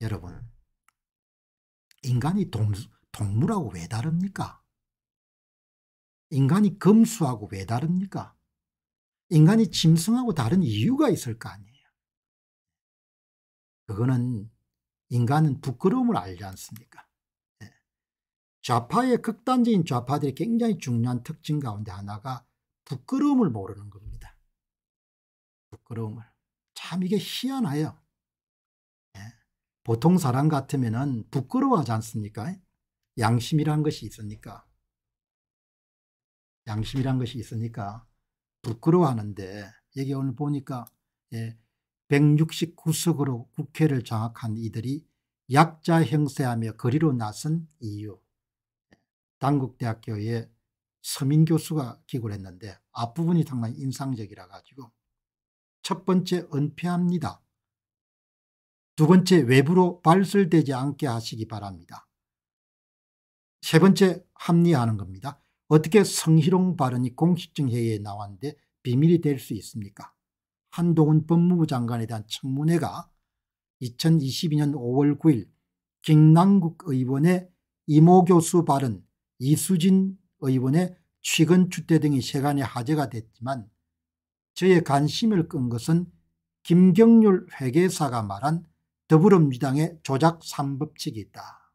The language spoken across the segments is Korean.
여러분 인간이 동, 동물하고 왜 다릅니까? 인간이 금수하고 왜 다릅니까? 인간이 짐승하고 다른 이유가 있을 거 아니에요. 그거는 인간은 부끄러움을 알지 않습니까? 네. 좌파의 극단적인 좌파들이 굉장히 중요한 특징 가운데 하나가 부끄러움을 모르는 겁니다. 부끄러움을. 참 이게 희한해요. 보통 사람 같으면 부끄러워하지 않습니까? 양심이란 것이 있으니까. 양심이란 것이 있으니까 부끄러워하는데 여기 오늘 보니까 169석으로 예, 국회를 장악한 이들이 약자 형세하며 거리로 나선 이유 당국대학교의 서민 교수가 기고를 했는데 앞부분이 상당히 인상적이라 가지고 첫 번째 은폐합니다. 두 번째 외부로 발설되지 않게 하시기 바랍니다. 세 번째 합리화하는 겁니다. 어떻게 성희롱 발언이 공식적 회의에 나왔는데 비밀이 될 수 있습니까? 한동훈 법무부 장관에 대한 청문회가 2022년 5월 9일 김남국 의원의 이모 교수 발언 이수진 의원의 취근 주대 등이 세간에 화제가 됐지만 저의 관심을 끈 것은 김경률 회계사가 말한 더불어민주당의 조작 3법칙이 있다.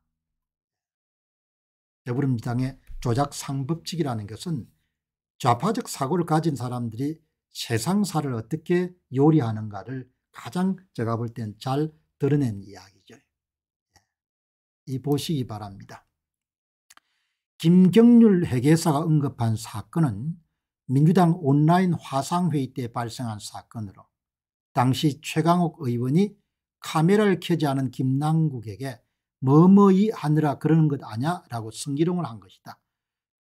더불어민주당의 조작 3법칙이라는 것은 좌파적 사고를 가진 사람들이 세상사를 어떻게 요리하는가를 가장 제가 볼 땐 잘 드러낸 이야기죠. 이 보시기 바랍니다. 김경률 회계사가 언급한 사건은 민주당 온라인 화상회의 때 발생한 사건으로 당시 최강욱 의원이 카메라를 켜지 않은 김남국에게 뭐뭐이 하느라 그러는 것 아냐 라고 성기롱을 한 것이다.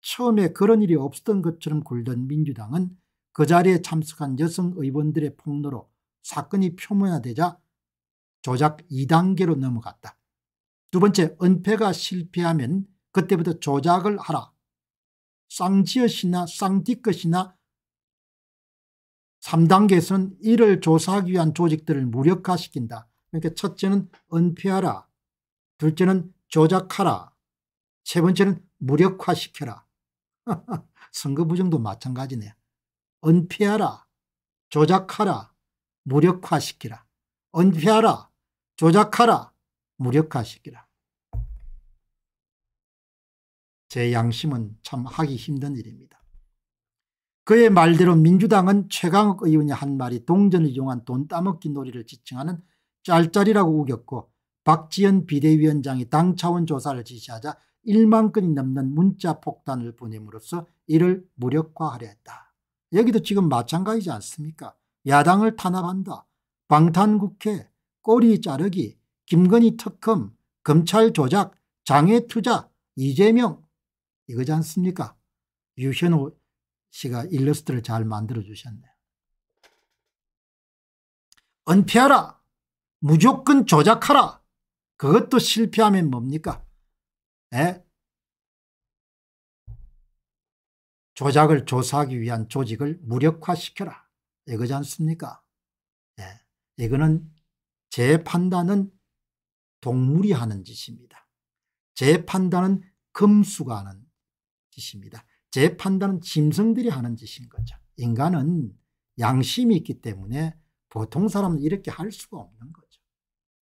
처음에 그런 일이 없었던 것처럼 굴던 민주당은 그 자리에 참석한 여성 의원들의 폭로로 사건이 표면화되자 조작 2단계로 넘어갔다. 두 번째 은폐가 실패하면 그때부터 조작을 하라. 쌍지엇이나 쌍띠것이나 3단계에서는 이를 조사하기 위한 조직들을 무력화시킨다. 그러니까 첫째는 은폐하라. 둘째는 조작하라. 세 번째는 무력화시켜라. 선거 부정도 마찬가지네요. 은폐하라. 조작하라. 무력화시키라. 은폐하라. 조작하라. 무력화시키라. 제 양심은 참 하기 힘든 일입니다. 그의 말대로 민주당은 최강욱 의원이 한 말이 동전을 이용한 돈 따먹기 놀이를 지칭하는 짤짤이라고 우겼고 박지원 비대위원장이 당 차원 조사를 지시하자 1만 건이 넘는 문자 폭탄을 보냄으로써 이를 무력화하려 했다. 여기도 지금 마찬가지지 않습니까? 야당을 탄압한다. 방탄국회, 꼬리 자르기, 김건희 특검, 검찰 조작, 장애 투자, 이재명 이거지 않습니까? 유현호 씨가 일러스트를 잘 만들어 주셨네요. 은폐하라. 무조건 조작하라. 그것도 실패하면 뭡니까? 에? 조작을 조사하기 위한 조직을 무력화시켜라. 이거지 않습니까? 예. 이거는 제 판단은 동물이 하는 짓입니다. 제 판단은 금수가 하는 짓입니다. 제 판단은 짐승들이 하는 짓인 거죠. 인간은 양심이 있기 때문에 보통 사람은 이렇게 할 수가 없는 거죠.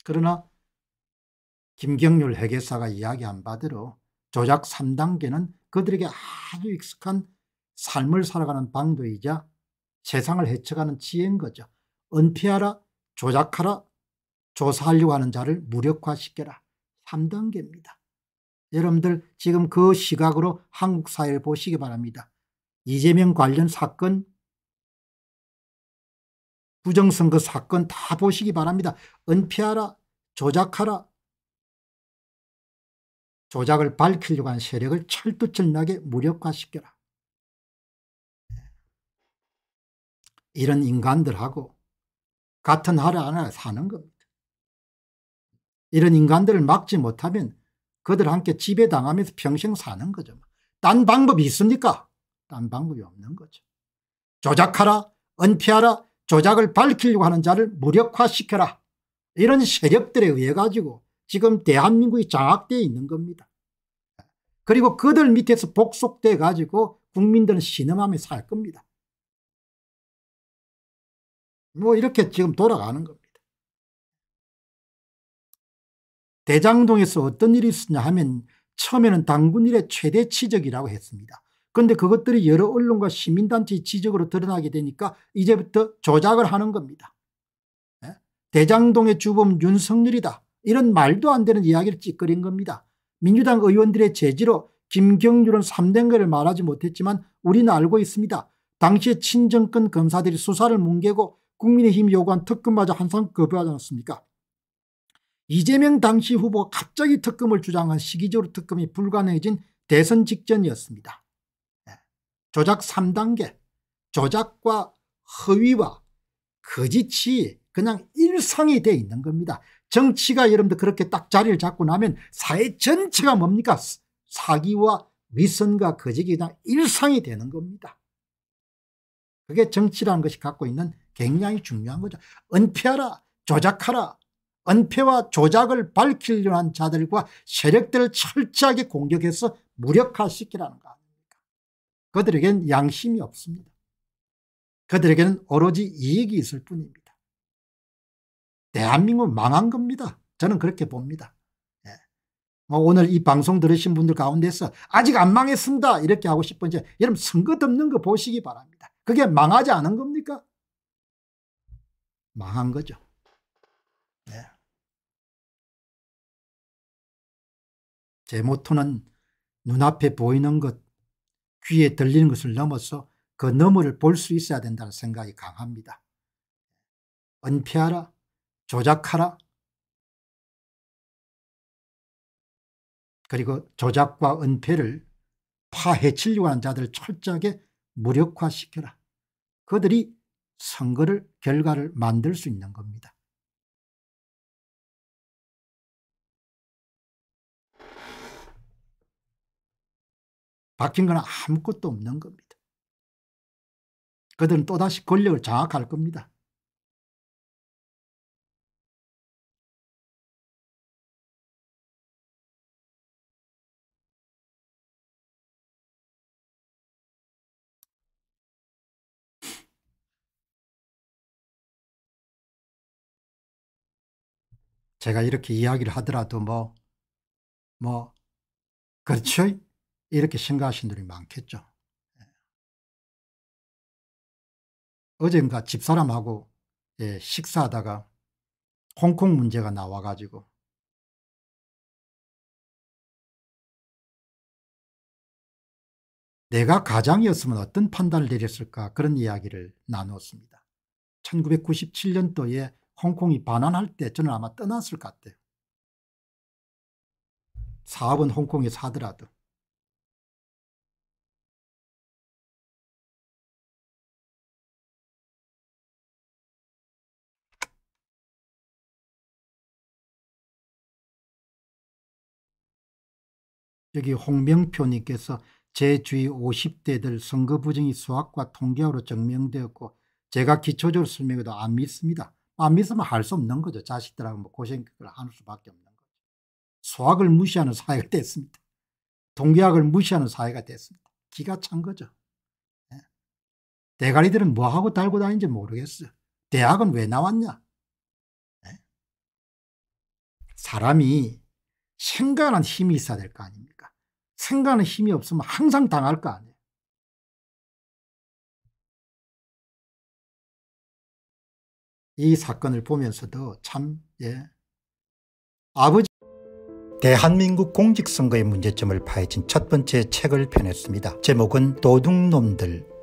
그러나 김경률 회계사가 이야기한 바대로 조작 3단계는 그들에게 아주 익숙한 삶을 살아가는 방도이자 세상을 헤쳐가는 지혜인 거죠. 은폐하라, 조작하라, 조사하려고 하는 자를 무력화시켜라. 3단계입니다. 여러분들 지금 그 시각으로 한국 사회를 보시기 바랍니다. 이재명 관련 사건 부정선거 사건 다 보시기 바랍니다. 은폐하라 조작하라 조작을 밝히려고 한 세력을 철두철미하게 무력화시켜라. 이런 인간들하고 같은 하루 하나 사는 겁니다. 이런 인간들을 막지 못하면 그들 함께 지배당하면서 평생 사는 거죠. 딴 방법이 있습니까? 딴 방법이 없는 거죠. 조작하라 은폐하라 조작을 밝히려고 하는 자를 무력화시켜라 이런 세력들에 의해 가지고 지금 대한민국이 장악되어 있는 겁니다. 그리고 그들 밑에서 복속돼 가지고 국민들은 신음하며 살 겁니다. 뭐 이렇게 지금 돌아가는 겁니다. 대장동에서 어떤 일이 있었냐 하면 처음에는 당군 일의 최대 치적이라고 했습니다. 그런데 그것들이 여러 언론과 시민단체 지적으로 드러나게 되니까 이제부터 조작을 하는 겁니다. 예? 대장동의 주범 윤석열이다. 이런 말도 안 되는 이야기를 찌꺼린 겁니다. 민주당 의원들의 제지로 김경률은 3대 거를 말하지 못했지만 우리는 알고 있습니다. 당시에 친정권 검사들이 수사를 뭉개고 국민의힘 요구한 특검마저 한상 거부하지 않았습니까 이재명 당시 후보가 갑자기 특검을 주장한 시기적으로 특검이 불가능해진 대선 직전이었습니다. 네. 조작 3단계 조작과 허위와 거짓이 그냥 일상이 돼 있는 겁니다. 정치가 여러분들 그렇게 딱 자리를 잡고 나면 사회 전체가 뭡니까 사기와 위선과 거짓이 그냥 일상이 되는 겁니다. 그게 정치라는 것이 갖고 있는 굉장히 중요한 거죠. 은폐하라 조작하라 은폐와 조작을 밝히려는 한 자들과 세력들을 철저하게 공격해서 무력화시키라는 거 그들에겐 양심이 없습니다. 그들에게는 오로지 이익이 있을 뿐입니다. 대한민국 망한 겁니다. 저는 그렇게 봅니다. 예. 뭐 오늘 이 방송 들으신 분들 가운데서 아직 안 망했습니다. 이렇게 하고 싶은 이제 여러분 선거 덮는 거 보시기 바랍니다. 그게 망하지 않은 겁니까? 망한 거죠. 네. 제 모토는 눈앞에 보이는 것, 귀에 들리는 것을 넘어서 그 너머를 볼 수 있어야 된다는 생각이 강합니다. 은폐하라, 조작하라, 그리고 조작과 은폐를 파헤치려고 하는 자들을 철저하게 무력화시켜라. 그들이 선거를 결과를 만들 수 있는 겁니다. 바뀐 건 아무것도 없는 겁니다. 그들은 또다시 권력을 장악할 겁니다. 제가 이렇게 이야기를 하더라도 뭐, 뭐, 그렇죠? 이렇게 생각하시는 분이 많겠죠. 예. 어젠가 집사람하고 예, 식사하다가 홍콩 문제가 나와가지고 내가 가장이었으면 어떤 판단을 내렸을까 그런 이야기를 나누었습니다. 1997년도에 홍콩이 반환할 때 저는 아마 떠났을 것 같아요. 사업은 홍콩에서 하더라도. 여기 홍명표님께서 제 주위 50대들 선거 부정이 수학과 통계로 증명되었고 제가 기초적으로 설명해도 안 믿습니다. 안 믿으면 할 수 없는 거죠. 자식들하고 뭐 고생을 하는 수밖에 없는 거죠. 수학을 무시하는 사회가 됐습니다. 동계학을 무시하는 사회가 됐습니다. 기가 찬 거죠. 네. 대가리들은 뭐하고 달고 다니는지 모르겠어요. 대학은 왜 나왔냐? 네. 사람이 생각하는 힘이 있어야 될 거 아닙니까? 생각하는 힘이 없으면 항상 당할 거 아니에요. 이 사건을 보면서도 참 예. 아버지 대한민국 공직선거의 문제점을 파헤친 첫 번째 책을 펴냈습니다. 제목은 도둑놈들